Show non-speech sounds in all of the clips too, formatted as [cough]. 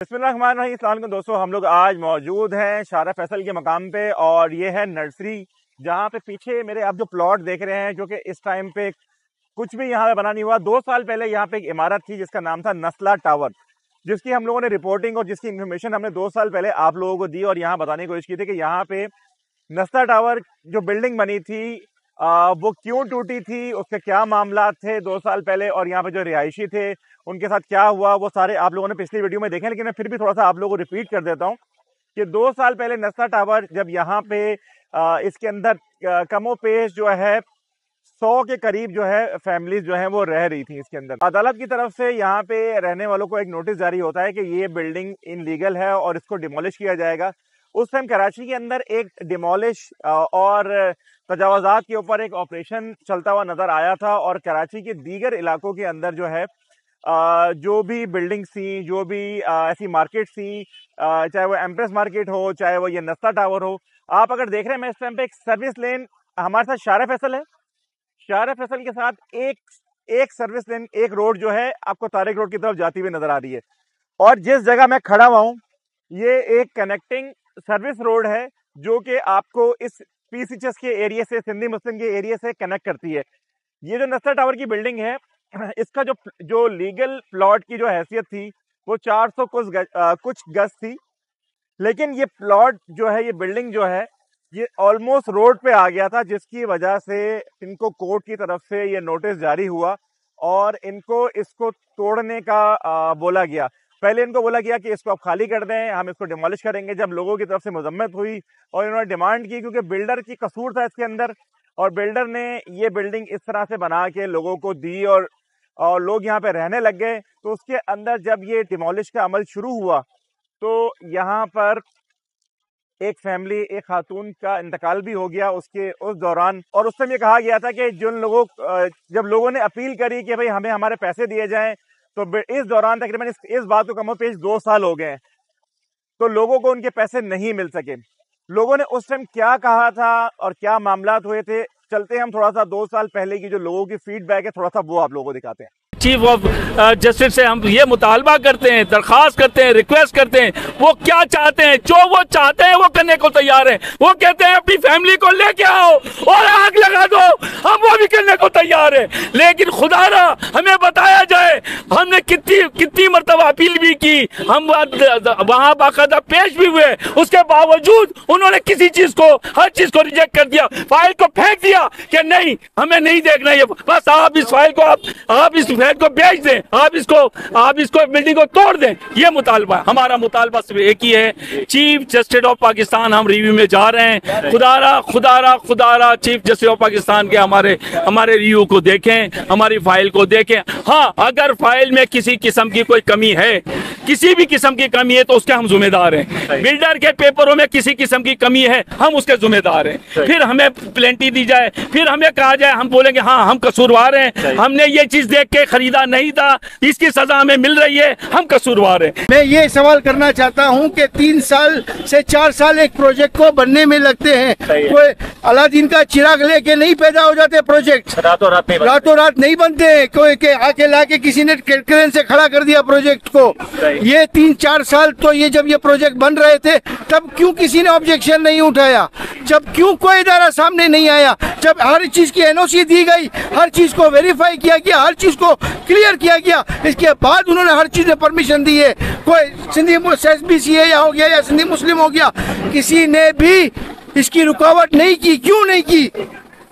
बसमिल दोस्तों, हम लोग आज मौजूद हैं शारा फैसल के मकाम पे और ये है नर्सरी, जहाँ पे पीछे मेरे आप जो प्लॉट देख रहे हैं, जो कि इस टाइम पे कुछ भी यहाँ पे बना नहीं हुआ। दो साल पहले यहाँ पे एक इमारत थी, जिसका नाम था नस्ला टावर, जिसकी हम लोगों ने रिपोर्टिंग और जिसकी इन्फॉर्मेशन हमने दो साल पहले आप लोगों को दी और यहाँ बताने की कोशिश की थी कि यहाँ पे नस्ला टावर जो बिल्डिंग बनी थी आ, वो क्यों टूटी थी? उसके क्या मामला थे दो साल पहले और यहाँ पे जो रिहायशी थे उनके साथ क्या हुआ? वो सारे आप लोगों ने पिछली वीडियो में देखे लेकिन मैं फिर भी थोड़ा सा आप लोगों को रिपीट कर देता हूँ कि दो साल पहले नस्ता टावर जब यहाँ पे आ, इसके अंदर कमो पेश जो है सौ के करीब जो है फैमिलीज़ जो है वो रह रही थी इसके अंदर। अदालत की तरफ़ से यहाँ पे रहने वालों को एक नोटिस जारी होता है कि ये बिल्डिंग इनलीगल है और इसको डिमोलिश किया जाएगा। उस टाइम कराची के अंदर एक डिमोलिश और तजावजात के ऊपर एक ऑपरेशन चलता हुआ नज़र आया था और कराची के दीगर इलाकों के अंदर जो है जो भी बिल्डिंग्स थी, जो भी ऐसी मार्केट थी चाहे वो एम्प्रेस मार्केट हो, चाहे वो ये नस्ता टावर हो, आप अगर देख रहे हैं, मैं इस टाइम पे एक सर्विस लेन हमारे साथ शार फैसल है। शार फैसल के साथ एक एक सर्विस लेन एक रोड जो है, आपको तारिक रोड की तरफ़ जाती हुई नज़र आ रही है। और जिस जगह मैं खड़ा हुआ हूँ, ये एक कनेक्टिंग सर्विस रोड है जो कि आपको इस पी के एरिया से सिंधी मुस्लिम के एरिया से कनेक्ट करती है। ये जो नस्ता टावर की बिल्डिंग है [clears throat] इसका जो जो लीगल प्लॉट की जो हैसियत थी वो 400 कुछ गज, कुछ गज थी। लेकिन ये प्लॉट जो है ये बिल्डिंग जो है ये ऑलमोस्ट रोड पे आ गया था जिसकी वजह से इनको कोर्ट की तरफ़ से ये नोटिस जारी हुआ और इनको इसको तोड़ने का आ, बोला गया। पहले इनको बोला गया कि इसको आप खाली कर दें, हम इसको डिमोलिश करेंगे। जब लोगों की तरफ़ से मजम्मत हुई और इन्होंने डिमांड की, क्योंकि बिल्डर की कसूर था इसके अंदर, और बिल्डर ने ये बिल्डिंग इस तरह से बना के लोगों को दी और और लोग यहाँ पे रहने लग गए। तो उसके अंदर जब ये डिमोलिश का अमल शुरू हुआ तो यहाँ पर एक फैमिली एक खातून का इंतकाल भी हो गया उसके, उस दौरान। और उस समय कहा गया था कि जिन लोगों जब लोगों ने अपील करी कि भाई हमें हमारे पैसे दिए जाएँ तो इस दौरान तकरीबन इस, इस बात को कमो पेश दो साल हो गए तो लोगों को उनके पैसे नहीं मिल सके। लोगों ने उस टाइम क्या कहा था और क्या मामला हुए थे चलते हम थोड़ा सा दो साल पहले की जो लोगों की फीडबैक है थोड़ा सा वो आप लोगों को दिखाते हैं। चीफ ऑफ़ जस्टिस से हम ये मुतालबा करते हैं दरख्वास्त करते हैं रिक्वेस्ट करते हैं, वो क्या चाहते हैं, जो वो चाहते हैं वो करने को तैयार है। वो कहते हैं, अपनी फैमिली को लेके आओ और आग लगा दो, हम वो भी करने को तैयार है। लेकिन खुदारा, हमें बताया जाए, हमने कितनी कितनी मरतबा अपील भी की, हम वहाँ बाकायदा पेश भी हुए, उसके बावजूद उन्होंने किसी चीज़ को, हर चीज़ को रिजेक्ट कर दिया फ़ाइल को फेंक दिया कि नहीं, हमें नहीं देखना ये, बस आप इस फ़ाइल को, आप आप इस फ्लैट को बेच दें आप इसको आप इसको बिल्डिंग को तोड़ दें ये मुतालबा। हमारा मुतालबा सिर्फ़ एक ही है। चीफ जस्टिस ऑफ़ पाकिस्तान हम रिव्यू में जा रहे हैं। खुदारा खुदारा खुदारा चीफ जस्टिस ऑफ़ पाकिस्तान के हमारे हमारे रिव्यू को देखें हमारी फ़ाइल को देखें। हाँ अगर फ़ाइल में किसी किस्म की कोई कमी है किसी भी किस्म की कमी है तो उसके हम जिम्मेदार हैं। बिल्डर के पेपरों में किसी किस्म की कमी है हम उसके जिम्मेदार हैं। फिर हमें प्लेंटी दी जाए फिर हमें कहा जाए हम बोलेंगे हाँ हम कसूरवार हैं। हमने ये चीज़ देख के खरीदा नहीं था इसकी सजा हमें मिल रही है हम कसूरवार हैं। मैं ये सवाल करना चाहता हूँ कि तीन साल से चार साल एक प्रोजेक्ट को बनने में लगते हैं। कोई अलादीन का चिराग लेके नहीं पैदा हो जाते प्रोजेक्ट रातों रात नहीं रातों रात नहीं बनते कोई के आके लाके किसी ने क्रेन से खड़ा कर दिया प्रोजेक्ट को। ये तीन चार साल तो ये जब ये प्रोजेक्ट बन रहे थे तब क्यों किसी ने ऑब्जेक्शन नहीं उठाया? जब क्यों कोई इदारा सामने नहीं आया? जब हर चीज़ की एनओसी दी गई हर चीज़ को वेरीफाई किया गया हर चीज़ को क्लियर किया गया। इसके बाद उन्होंने हर चीज़ में परमिशन दी है। कोई सिंधी एस बी सी या हो गया या सिंधी मुस्लिम हो गया, किसी ने भी इसकी रुकावट नहीं की। क्यों नहीं की?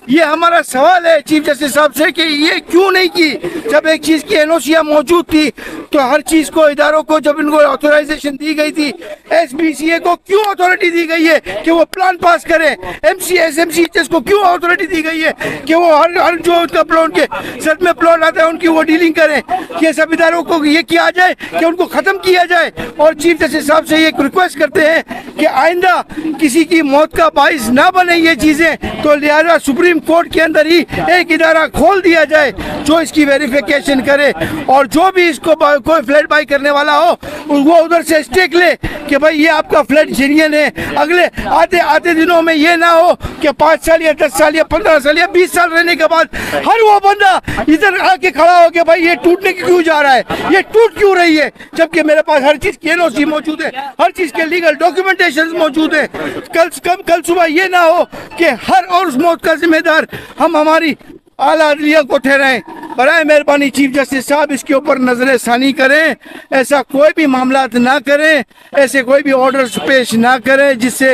ये हमारा सवाल है, चीफ जस्टिस साहब से कि ये क्यों नहीं की? जब एक चीज़ की एनओसिया मौजूद थी तो हर चीज़ को, इदारों को, जब इनको ऑथोराइजेशन दी गई थी एसबीसीए को क्यों अथॉरिटी दी गई है कि वो प्लान पास करें? एमसीएस एमसीएच को क्यों अथॉरिटी दी गई है कि वो हर हर जो उनका प्लॉन के सर में प्लॉन आता है, उनकी वो डीलिंग करें? कि सब इदारों को ये किया जाए कि उनको खत्म किया जाए? और चीफ जस्टिस साहब से ये रिक्वेस्ट करते हैं कि आइंदा किसी की मौत का बाइस ना बने ये चीज़ें तो लिहाजा सुप्रीम सुप्रीम कोर्ट के अंदर ही एक इदारा खोल दिया जाए, जो इसकी वेरिफिकेशन करे और जो भी इसको कोई फ्लैट बाई करने वाला हो, वो उधर से स्टेक ले कि भाई ये आपका फ्लड जीनियन है। अगले आते आते दिनों में ये ना हो कि पाँच साल या दस साल या पंद्रह साल या बीस साल रहने के बाद हर वो बंदा इधर आके खड़ा हो के भाई ये टूटने क्यों जा रहा है? ये टूट क्यों रही है? जबकि मेरे पास हर चीज़ की एनओसी मौजूद है, हर चीज़ के लीगल डॉक्यूमेंटेशन मौजूद है। कल कल कल सुबह ये ना हो कि हर और उस मौत का जिम्मेदार हम हमारी आला अदलिया को ठहराएँ। बरए मेहरबानी चीफ जस्टिस साहब इसके ऊपर नज़र षानी करें ऐसा कोई भी मामला ना करें ऐसे कोई भी ऑर्डर पेश ना करें जिससे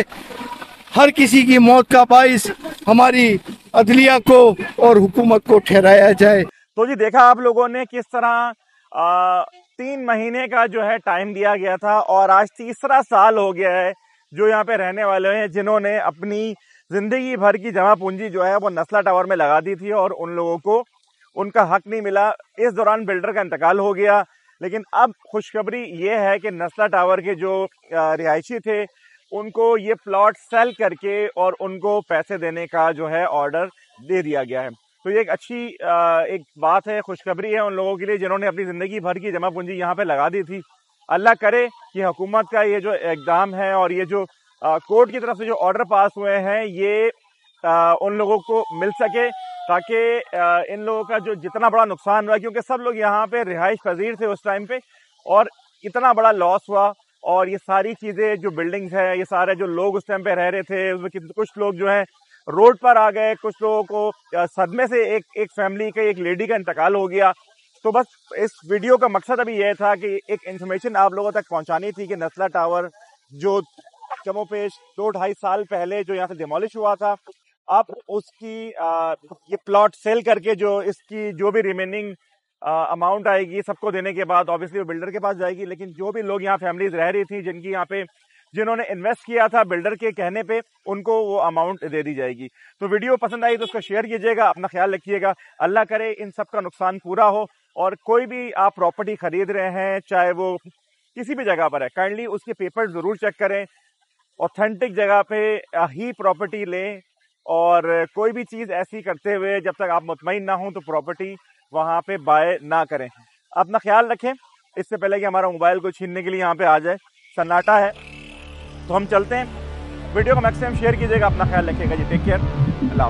हर किसी की मौत का बाइस हमारी अदलिया को और हुकूमत को ठहराया जाए। तो जी देखा आप लोगों ने किस तरह आ, तीन महीने का जो है टाइम दिया गया था और आज तीसरा साल हो गया है जो यहाँ पे रहने वाले हैं जिन्होंने अपनी ज़िंदगी भर की जमा पूंजी जो है वो नस्ला टावर में लगा दी थी और उन लोगों को उनका हक नहीं मिला। इस दौरान बिल्डर का इंतकाल हो गया। लेकिन अब खुशखबरी ये है कि नस्ला टावर के जो रिहायशी थे, उनको ये प्लॉट सेल करके और उनको पैसे देने का जो है ऑर्डर दे दिया गया है। तो ये एक अच्छी एक बात है, खुशखबरी है उन लोगों के लिए जिन्होंने अपनी ज़िंदगी भर की जमा पूंजी यहाँ पे लगा दी थी। अल्लाह करे कि हुकूमत का ये जो इकदाम है और ये जो कोर्ट की तरफ़ से जो ऑर्डर पास हुए हैं ये आ, उन लोगों को मिल सके ताकि इन लोगों का जो जितना बड़ा नुकसान हुआ क्योंकि सब लोग यहाँ पे रिहाइश पजीर थे उस टाइम पे और इतना बड़ा लॉस हुआ और ये सारी चीज़ें जो बिल्डिंग्स हैं ये सारे जो लोग उस टाइम पे रह रहे थे उसमें कुछ लोग जो है रोड पर आ गए कुछ लोगों को सदमे से एक एक फैमिली का एक लेडी का इंतकाल हो गया। तो बस इस वीडियो का मकसद अभी यह था कि एक इन्फॉर्मेशन आप लोगों तक पहुंचानी थी कि नस्ला टावर जो कमोपेश दो ढाई साल पहले जो यहाँ से डिमोलिश हुआ था अब उसकी आ, ये प्लॉट सेल करके जो इसकी जो भी रिमेनिंग अमाउंट आएगी सबको देने के बाद ऑब्वियसली वो बिल्डर के पास जाएगी लेकिन जो भी लोग यहाँ फैमिलीज़ रह रही थी जिनकी यहाँ पे जिन्होंने इन्वेस्ट किया था बिल्डर के कहने पे उनको वो अमाउंट दे दी जाएगी। तो वीडियो पसंद आई तो उसको शेयर कीजिएगा अपना ख्याल रखिएगा। अल्लाह करे इन सब का नुकसान पूरा हो और कोई भी आप प्रॉपर्टी खरीद रहे हैं चाहे वो किसी भी जगह पर है काइंडली उसके पेपर ज़रूर चेक करें। ऑथेंटिक जगह पे ही प्रॉपर्टी लें और कोई भी चीज़ ऐसी करते हुए जब तक आप मुतमिन ना हो तो प्रॉपर्टी वहाँ पे बाय ना करें। अपना ख्याल रखें, इससे पहले कि हमारा मोबाइल को छीनने के लिए यहाँ पे आ जाए। सन्नाटा है। तो हम चलते हैं। वीडियो को मैक्सिमम शेयर कीजिएगा, अपना ख्याल रखिएगा जी। टेक केयर अल्लाह